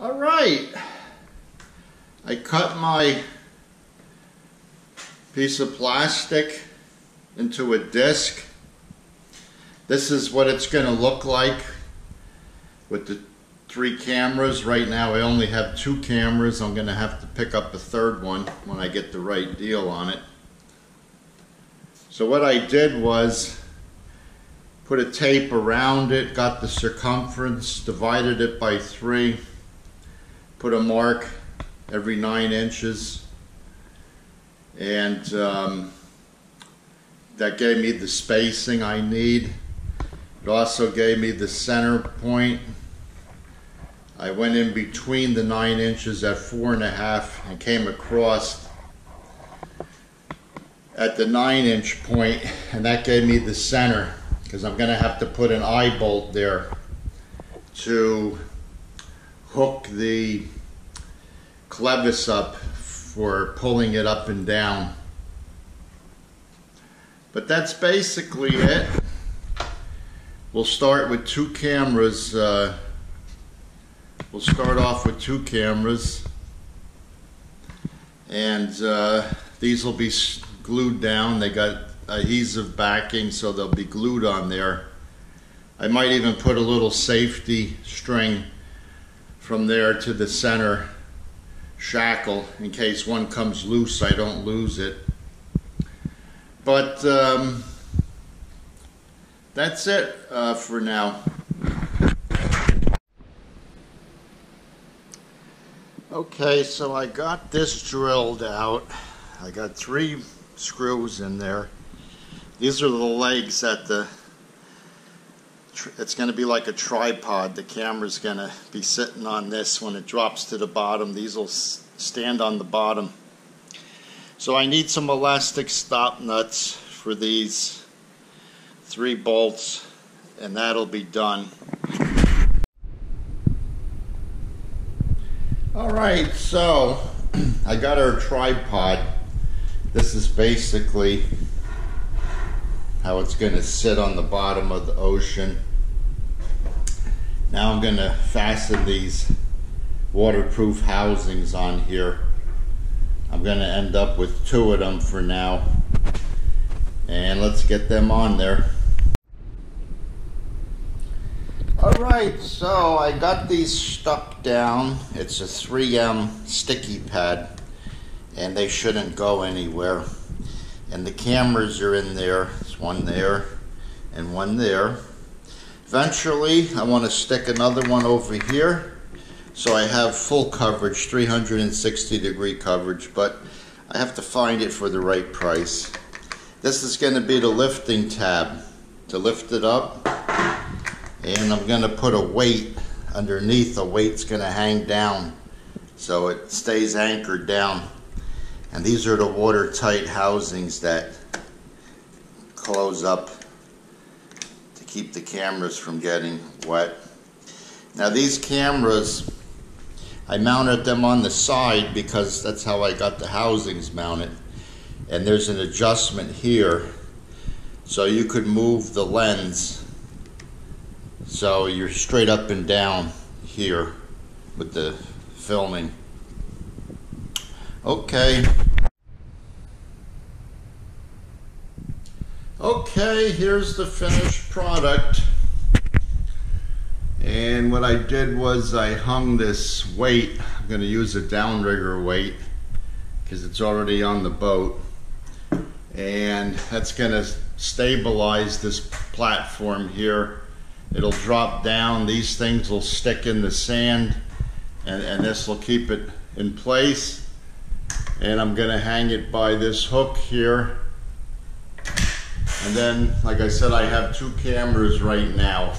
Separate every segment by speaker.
Speaker 1: All right. I cut my piece of plastic into a disc. This is what it's going to look like with the three cameras. Right now I only have two cameras. I'm going to have to pick up a third one when I get the right deal on it. So what I did was put a tape around it, got the circumference, divided it by three, put a mark every nine inches, and um, that gave me the spacing I need. It also gave me the center point. I went in between the nine inches at four and a half and came across at the nine inch point and that gave me the center because I'm going to have to put an eye bolt there to hook the clevis up for pulling it up and down. But that's basically it. We'll start with two cameras. Uh, we'll start off with two cameras. And uh, these will be glued down. They got adhesive backing so they'll be glued on there. I might even put a little safety string from there to the center shackle in case one comes loose I don't lose it. But um, that's it uh, for now. Okay, so I got this drilled out. I got three screws in there. These are the legs that the it's going to be like a tripod. The camera's going to be sitting on this when it drops to the bottom. These will stand on the bottom. So I need some elastic stop nuts for these three bolts and that'll be done. Alright, so I got our tripod. This is basically how it's going to sit on the bottom of the ocean. Now I'm going to fasten these waterproof housings on here. I'm going to end up with two of them for now. And let's get them on there. Alright, so I got these stuck down. It's a 3M sticky pad and they shouldn't go anywhere. And the cameras are in there. There's one there and one there. Eventually, I want to stick another one over here so I have full coverage, 360 degree coverage, but I have to find it for the right price. This is going to be the lifting tab to lift it up and I'm going to put a weight underneath. The weight's going to hang down so it stays anchored down. And these are the watertight housings that close up keep the cameras from getting wet. Now these cameras, I mounted them on the side because that's how I got the housings mounted. And there's an adjustment here so you could move the lens so you're straight up and down here with the filming. Okay. Okay, here's the finished product. And what I did was I hung this weight. I'm going to use a downrigger weight because it's already on the boat. And that's going to stabilize this platform here. It'll drop down. These things will stick in the sand and, and this will keep it in place. And I'm going to hang it by this hook here and then, like I said, I have two cameras right now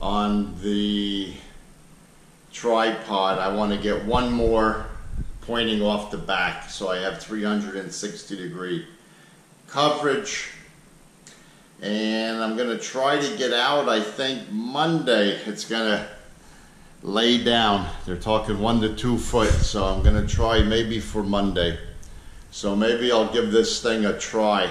Speaker 1: on the tripod. I want to get one more pointing off the back so I have 360 degree coverage. And I'm going to try to get out I think Monday. It's going to lay down. They're talking one to two foot so I'm going to try maybe for Monday. So maybe I'll give this thing a try